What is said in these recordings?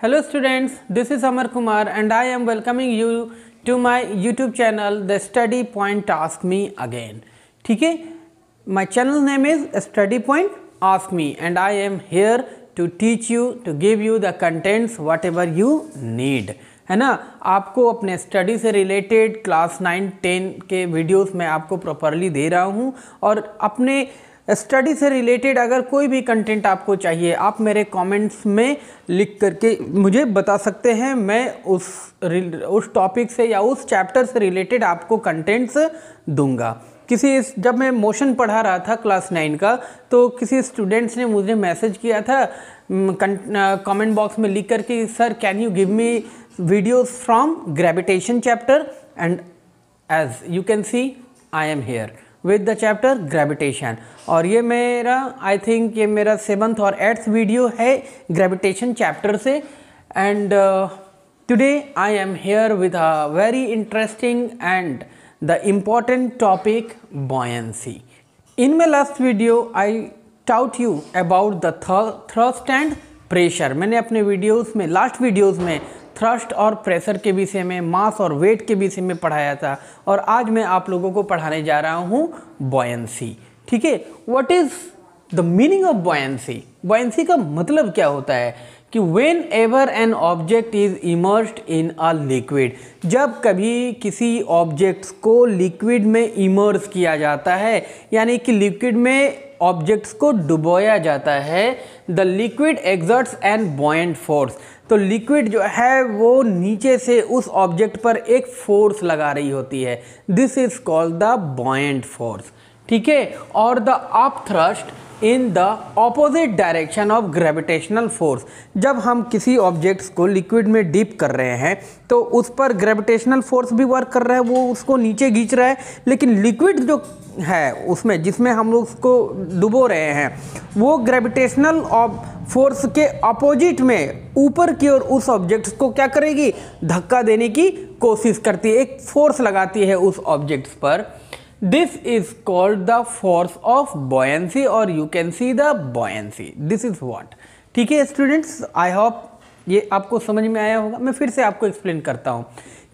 Hello students this is Amar Kumar and I am welcoming you to my YouTube channel the study point ask me again ठीक है? My channel name is study point ask me and I am here to teach you to give you the contents whatever you need है ना? आपको अपने study से related class nine ten के videos मैं आपको प्रॉपरली दे रहा हूँ और अपने स्टडी से रिलेटेड अगर कोई भी कंटेंट आपको चाहिए, आप मेरे कमेंट्स में लिख करके मुझे बता सकते हैं। मैं उस उस टॉपिक से या उस चैप्टर से रिलेटेड आपको कंटेंट्स दूँगा। किसी जब मैं मोशन पढ़ा रहा था क्लास नाइन का तो किसी स्टूडेंट्स ने मुझे मैसेज किया था कमेंट बॉक्स में लिख करके sir can you give me videos from gravitation chapter and as you can see I am here with the chapter gravitation और ये मेरा आई थिंक ये मेरा सेवन्थ और एट्थ वीडियो है ग्रेविटेशन चैप्टर से। And today I am here with a very interesting and the important topic buoyancy in my last video I taught you about the thrust and pressure मैंने अपने videos में last videos में thrust और pressure के विषय में, मास और wait के विषय में पढ़ाया था। और आज मैं आप लोगों को पढ़ाने जा रहा हूँ बॉयंसी ठीक है? What is the meaning of buoyancy buoyancy का मतलब क्या होता है? कि whenever an object is immersed in a liquid जब कभी किसी ऑब्जेक्ट्स को लिक्विड में इमर्स किया जाता है, यानी कि लिक्विड में ऑब्जेक्ट्स को डुबोया जाता है the liquid exerts and buoyant force तो लिक्विड जो है, वो नीचे से उस ऑब्जेक्ट पर एक फोर्स लगा रही होती है. This is called the buoyant force ठीक है? और the up thrust in the opposite direction of gravitational force जब हम किसी ऑब्जेक्ट्स को लिक्विड में डीप कर रहे हैं तो उस पर ग्रेविटेशनल फोर्स भी वर्क कर रहा है, वो उसको नीचे खींच रहा है, लेकिन लिक्विड जो है उसमें, जिसमें हम लोग उसको डुबो रहे हैं, वो ग्रेविटेशनल ऑफ़ फोर्स के अपोजिट में ऊपर की ओर उस ऑब्जेक्ट्स को क्या करेगी? धक्का देने की कोशिश करती है, एक फोर्स लगाती है उस ऑब्जेक्ट्स पर। This is called the force of buoyancy और you can see the buoyancy this is what ठीक है स्टूडेंट्स आई होप ये आपको समझ में आया होगा। मैं फिर से आपको एक्सप्लेन करता हूँ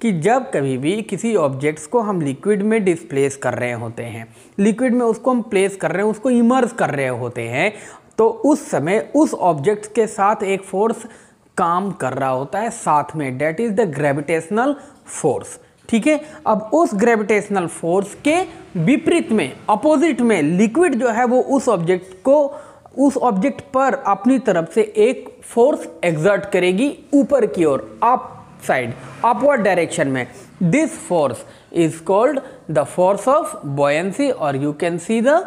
कि जब कभी भी किसी ऑब्जेक्ट्स को हम लिक्विड में डिस्प्लेस कर रहे होते हैं लिक्विड में उसको हम प्लेस कर रहे हैं, उसको इमर्स कर रहे होते हैं तो उस समय उस ऑब्जेक्ट के साथ एक फोर्स काम कर रहा होता है, साथ में that is the gravitational force ठीक है? अब उस ग्रेविटेशनल फोर्स के विपरीत में अपोजिट में लिक्विड जो है वो उस ऑब्जेक्ट को, उस ऑब्जेक्ट पर अपनी तरफ़ से एक फोर्स एग्जर्ट करेगी ऊपर की ओर अप साइड अपवर्ड डायरेक्शन में। This force is called the force of buoyancy और you can see the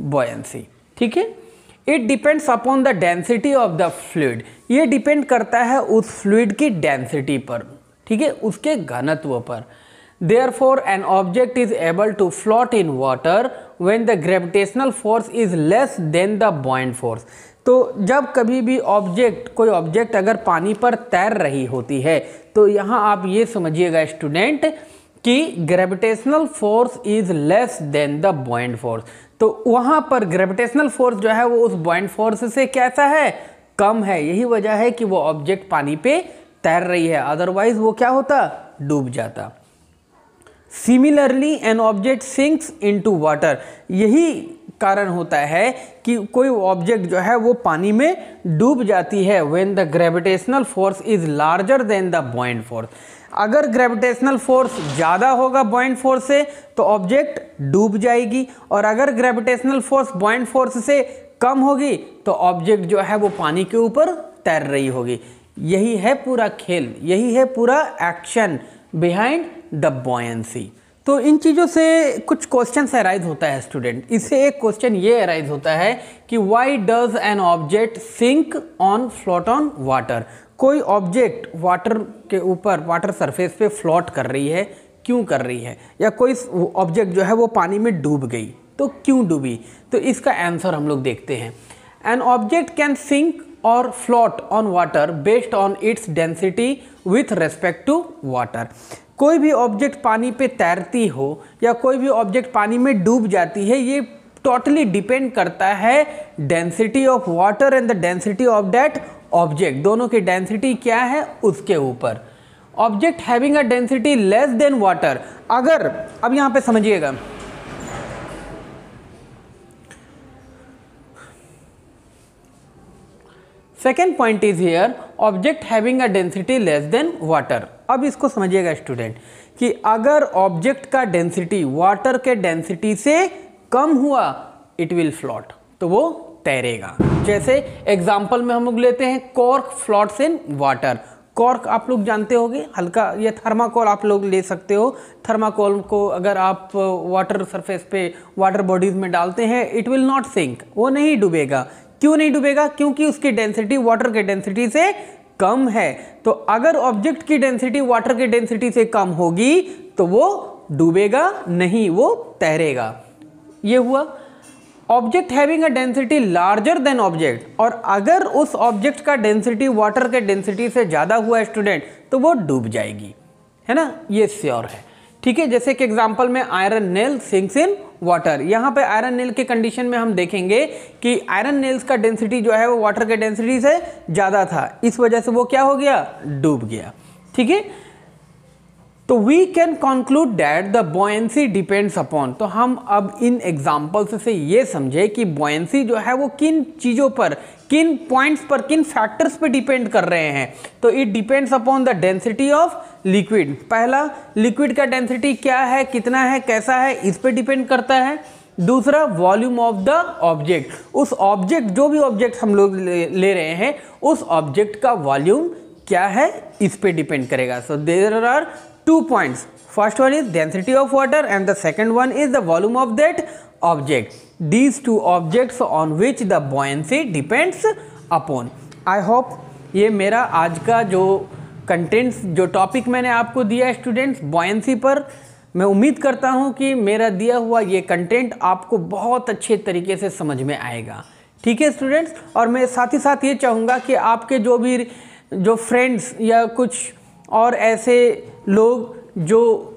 buoyancy ठीक है? It depends upon the density of the fluid ये डिपेंड करता है उस फ्लूड की डेंसिटी पर। ठीक है, उसके घनत्व पर। For an object is able to float in water when the gravitational force is less than the buoyant force तो जब कभी भी ऑब्जेक्ट कोई ऑब्जेक्ट अगर पानी पर तैर रही होती है तो यहाँ आप ये समझिएगा स्टूडेंट कि gravitational force is less than the buoyant force तो वहाँ पर ग्रेविटेशनल फोर्स जो है, वो उस बॉइंट फोर्स से कैसा है? कम है। यही वजह है कि वो ऑब्जेक्ट पानी पे तैर रही है अदरवाइज़ वो क्या होता? डूब जाता। Similarly an object sinks into water यही कारण होता है कि कोई ऑब्जेक्ट जो है, वो पानी में डूब जाती है when the gravitational force is larger than the buoyant force अगर ग्रेविटेशनल फोर्स ज़्यादा होगा बॉइंट फोर्स से तो ऑब्जेक्ट डूब जाएगी। और अगर ग्रेविटेशनल फोर्स बॉइंट फोर्स से कम होगी तो ऑब्जेक्ट जो है, वो पानी के ऊपर तैर रही होगी। यही है पूरा खेल, यही है पूरा एक्शन बिहाइंड द बॉयंसी तो इन चीज़ों से कुछ क्वेश्चन अराइज होता है स्टूडेंट इससे एक क्वेश्चन ये अराइज होता है कि why does an object sink on float on water कोई ऑब्जेक्ट वाटर के ऊपर वाटर सरफेस पे फ्लोट कर रही है, क्यों कर रही है? या कोई ऑब्जेक्ट जो है वो पानी में डूब गई तो क्यों डूबी? तो इसका आंसर हम लोग देखते हैं. एन ऑब्जेक्ट कैन सिंक और float on water based on its density with respect to water कोई भी ऑब्जेक्ट पानी पे तैरती हो या कोई भी ऑब्जेक्ट पानी में डूब जाती है, ये टोटली डिपेंड करता है density of water and the density of that object दोनों की डेंसिटी क्या है? उसके ऊपर. Object having a density less than water अगर, अब यहाँ पे समझिएगा. Second point is here object having a density less than water अब इसको समझिएगा स्टूडेंट कि अगर ऑब्जेक्ट का डेंसिटी वाटर के डेंसिटी से कम हुआ इट विल फ्लॉट तो वो तैरेगा। जैसे एग्ज़ाम्पल में हम लोग लेते हैं cork floats in water cork आप लोग जानते होंगे, हल्का ये थर्माकोल आप लोग ले सकते हो। थर्माकोल को अगर आप वाटर सरफेस पे वाटर बॉडीज में डालते हैं इट विल नॉट सिंक वो नहीं डूबेगा। क्यों नहीं डूबेगा? क्योंकि उसकी डेंसिटी वाटर के डेंसिटी से कम है। तो अगर ऑब्जेक्ट की डेंसिटी वाटर की डेंसिटी से कम होगी तो वो डूबेगा नहीं, वो तैरेगा। ये हुआ। Object having a density larger than object और अगर उस ऑब्जेक्ट का डेंसिटी वाटर के डेंसिटी से ज़्यादा हुआ स्टूडेंट तो वो डूब जाएगी। है ना? ये श्योर है। ठीक है, जैसे कि एग्जांपल में iron nail sinks in water यहाँ पे आयरन नेल के कंडीशन में हम देखेंगे कि आयरन नेल्स का डेंसिटी जो है वो वाटर के डेंसिटी से ज़्यादा था। इस वजह से वो क्या हो गया? डूब गया। ठीक है? तो we can conclude that the buoyancy depends upon तो हम अब इन एग्जाम्पल्स से ये समझे कि बॉयंसी जो है वो किन चीज़ों पर, किन पॉइंट्स पर, किन फैक्टर्स पर डिपेंड कर रहे हैं। तो it depends upon the density of liquid. पहला, लिक्विड का डेंसिटी क्या है, कितना है, कैसा है, इस पर डिपेंड करता है। दूसरा वॉल्यूम ऑफ़ द ऑब्जेक्ट उस ऑब्जेक्ट जो भी ऑब्जेक्ट हम लोग ले रहे हैं, उस ऑब्जेक्ट का वॉल्यूम क्या है, इस पर डिपेंड करेगा। So there are two points first one is density of water and the second one is the volume of that object these two objects on which the buoyancy depends upon I hope ये मेरा आज का जो contents जो topic मैंने आपको दिया students buoyancy पर, मैं उम्मीद करता हूँ कि मेरा दिया हुआ ये कंटेंट आपको बहुत अच्छे तरीके से समझ में आएगा। ठीक है स्टूडेंट्स? और मैं साथ ही साथ ये चाहूँगा कि आपके जो भी जो फ्रेंड्स या कुछ और ऐसे लोग जो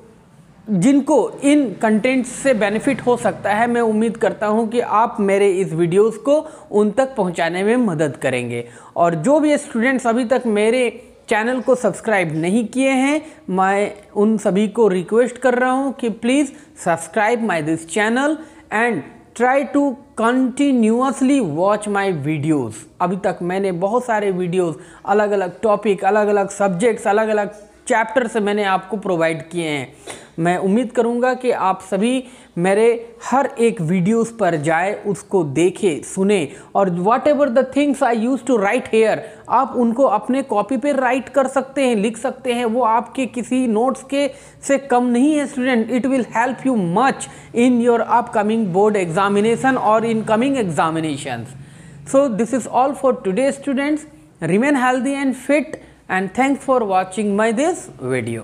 जिनको इन कंटेंट्स से बेनिफिट हो सकता है, मैं उम्मीद करता हूँ कि आप मेरे इस वीडियोस को उन तक पहुँचाने में मदद करेंगे। और जो भी स्टूडेंट्स अभी तक मेरे चैनल को सब्सक्राइब नहीं किए हैं, मैं उन सभी को रिक्वेस्ट कर रहा हूँ कि please subscribe my this channel and try to continuously watch my videos अभी तक मैंने बहुत सारे वीडियोज़ अलग अलग टॉपिक अलग अलग सब्जेक्ट्स अलग अलग चैप्टर से मैंने आपको प्रोवाइड किए हैं। मैं उम्मीद करूँगा कि आप सभी मेरे हर एक वीडियोस पर जाए, उसको देखे, सुने। और whatever the things I use to write here आप उनको अपने कॉपी पे राइट कर सकते हैं, लिख सकते हैं। वो आपके किसी नोट्स के से कम नहीं है student it will help you much in your upcoming board examination और in coming examination so this is all for today students remain healthy and fit and thanks for watching my this video.